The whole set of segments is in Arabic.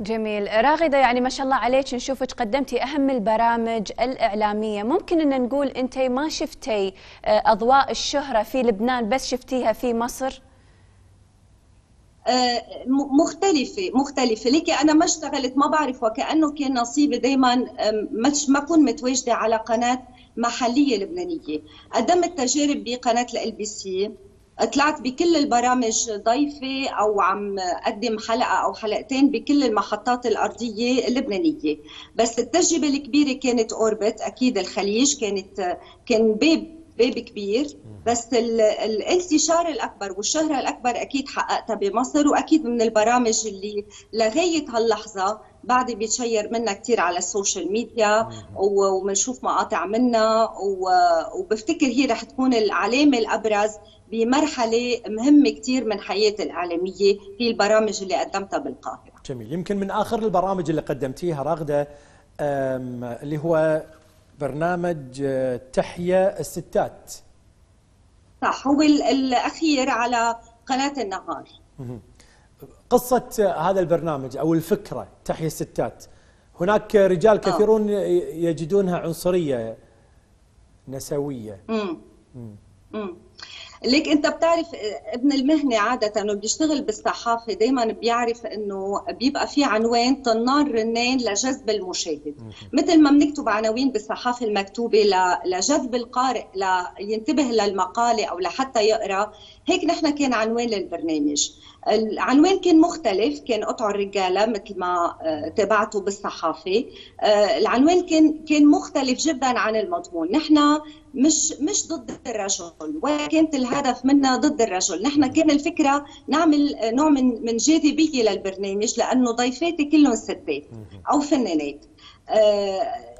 جميل. راغدة يعني ما شاء الله عليك نشوفك قدمتي أهم البرامج الإعلامية. ممكن أن نقول أنت ما شفتي أضواء الشهرة في لبنان بس شفتيها في مصر؟ مختلفة مختلفة. ليكي أنا ما اشتغلت ما بعرف وكأنه كأن نصيبي دايما ما أكون متواجدة على قناة محلية لبنانية. قدمت تجارب بقناة ال بي سي طلعت بكل البرامج ضيفة أو عم أقدم حلقة أو حلقتين بكل المحطات الأرضية اللبنانية. بس التجربة الكبيرة كانت أوربت أكيد الخليج كانت كان باب باب كبير بس الانتشار الأكبر والشهرة الأكبر أكيد حققتها بمصر وأكيد من البرامج اللي لغاية هاللحظة بعد بيت share منها كثير على ال social media وبنشوف مقاطع منها وبفتكر هي رح تكون العلامة الأبرز بمرحلة مهمة كثير من حياتي الاعلاميه هي البرامج اللي قدمتها بالقاهرة. جميل، يمكن من آخر البرامج اللي قدمتيها راغده اللي هو برنامج تحيا الستات. صح هو الأخير على قناة النهار. قصة هذا البرنامج أو الفكرة تحيا الستات هناك رجال كثيرون يجدونها عنصرية نسوية. امم امم ليك انت بتعرف ابن المهنة عادة انه بيشتغل بالصحافة دائما بيعرف انه بيبقى في عنوان طنان رنين لجذب المشاهد. مثل ما بنكتب عناوين بالصحافة المكتوبة لجذب القارئ لينتبه للمقالة أو لحتى يقرأ. هيك نحن كان عنوان للبرنامج. العنوان كان مختلف كان قطع الرجالة مثل ما تابعته بالصحافة. العنوان كان كان مختلف جدا عن المضمون. نحن مش مش ضد الرجل ولا كانت الهدف منا ضد الرجل. نحن كان الفكرة نعمل نوع من من جاذبيه للبرنامج لأنه ضيفاتي كلهم ستات أو فنانات.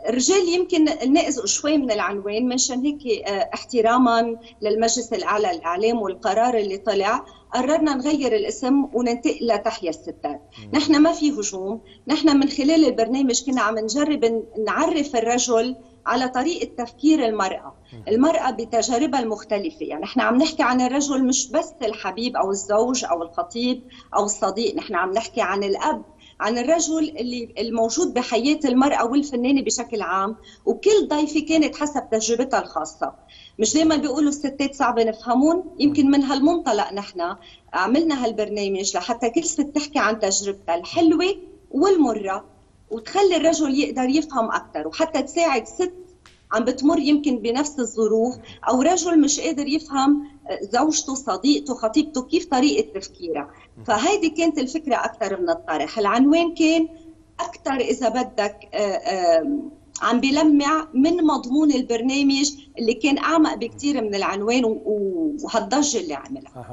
الرجال يمكن نأذوا شوي من العنوان منشان هيك احتراما للمجلس الأعلى للإعلام والقرار اللي طلع. قررنا نغير الاسم وننتقل لتحيا الستات. نحن ما في هجوم. نحن من خلال البرنامج كنا عم نجرب نعرف الرجل على طريقة تفكير المرأة. المرأة بتجاربها المختلفة. يعني إحنا عم نحكي عن الرجل مش بس الحبيب أو الزوج أو الخطيب أو الصديق. نحن عم نحكي عن الأب عن الرجل اللي الموجود بحياة المرأة والفنانة بشكل عام. وكل ضيفة كانت حسب تجربتها الخاصة. مش دائما بيقولوا الستات صعبة نفهمون. يمكن من هالمنطلق نحن عملنا هالبرنامج لحتى كل ست تحكي عن تجربتها الحلوة والمرة. وتخلي الرجل يقدر يفهم أكثر وحتى تساعد ست عم بتمر يمكن بنفس الظروف أو رجل مش قادر يفهم زوجته صديقته خطيبته كيف طريقة تفكيرها. فهيدي كانت الفكرة أكثر من الطرح العنوان كان أكثر إذا بدك عم بلمع من مضمون البرنامج اللي كان أعمق بكثير من العنوان وهالضجة اللي عملها.